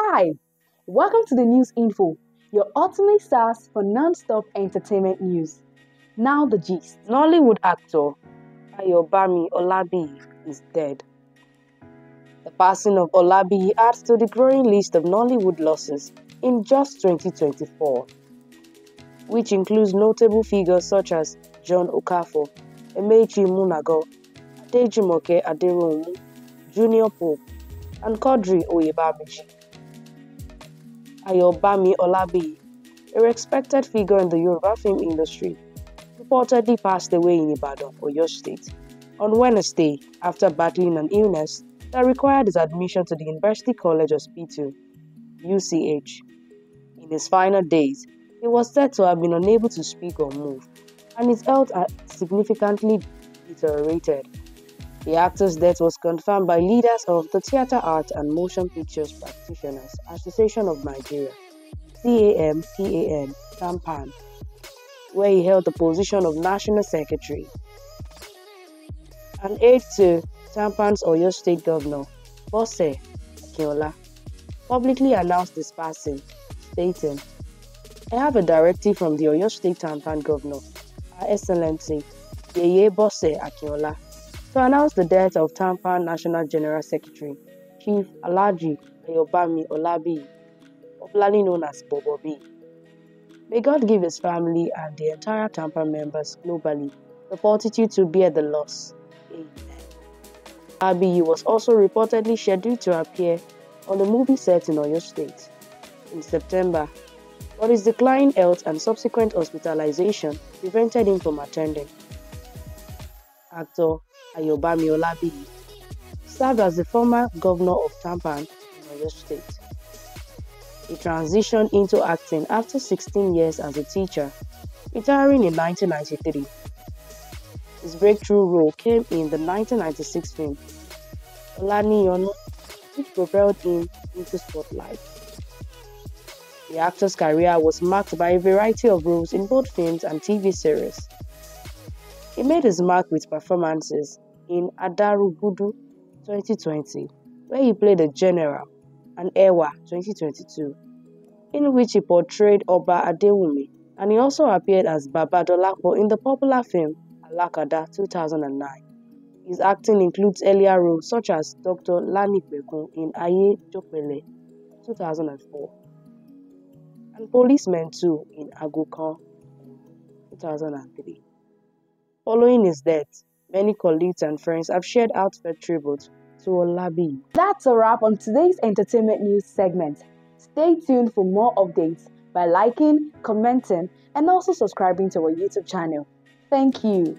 Hi, welcome to the News Info, your ultimate source for non-stop entertainment news. Now the gist. Nollywood actor Ayobami Olabiyi is dead. The passing of Olabiyi adds to the growing list of Nollywood losses in just 2024, which includes notable figures such as John Okafor, Amaechi Muonagor, Adejumoke Aderounmu, Junior Pope, and Quadri Oyebamiji. Ayobami Olabiyi, a respected figure in the Yoruba film industry, reportedly passed away in Ibadan, Oyo State, on Wednesday after battling an illness that required his admission to the University College Hospital, UCH. In his final days, he was said to have been unable to speak or move, and his health had significantly deteriorated. The actor's death was confirmed by leaders of the Theatre Art and Motion Pictures Practitioners Association of Nigeria, CAMPAN, TAMPAN, where he held the position of National Secretary. An aide to Tampan's Oyo State Governor, Bose Akinola, publicly announced his passing, stating, I have a directive from the Oyo State Tampan Governor, Her Excellency Yeye Bose Akinola, to announce the death of Tampan National General Secretary, Chief Alhaji Ayobami Olabiyi, popularly known as Bobo B. May God give his family and the entire Tampan members globally the fortitude to bear the loss. Amen. Was also reportedly scheduled to appear on the movie set in Oyo State in September, but his declining health and subsequent hospitalization prevented him from attending. Actor Ayobami Olabiyi served as the former governor of Tampan Oyo State. He transitioned into acting after 16 years as a teacher, retiring in 1993. His breakthrough role came in the 1996 film Olaniyono, which propelled him into spotlight. The actor's career was marked by a variety of roles in both films and TV series. He made his mark with performances in Adaru Gudu 2020, where he played a general, and Ewa 2022, in which he portrayed Oba Adewumi, and he also appeared as Baba Dolapo in the popular film Alakada 2009. His acting includes earlier roles such as Dr. Lani Pekun in Aye Jopele 2004 and Policeman 2 in Agokan 2003. Following his death, many colleagues and friends have shared heartfelt tribute to Olabiyi. That's a wrap on today's entertainment news segment. Stay tuned for more updates by liking, commenting, and also subscribing to our YouTube channel. Thank you.